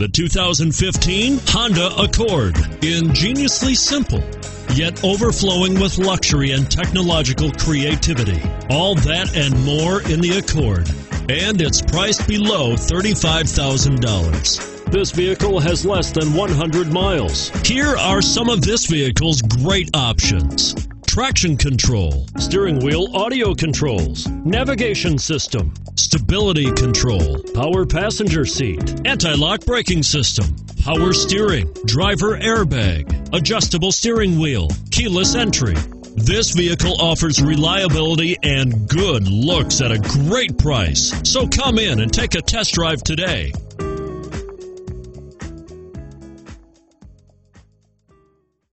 The 2015 Honda Accord. Ingeniously simple, yet overflowing with luxury and technological creativity. All that and more in the Accord. And it's priced below $35,000. This vehicle has less than 100 miles. Here are some of this vehicle's great options traction control, steering wheel audio controls, navigation system, stability control, power passenger seat, anti lock braking system, power steering, driver airbag, adjustable steering wheel, keyless entry. This vehicle offers reliability and good looks at a great price. So come in and take a test drive today.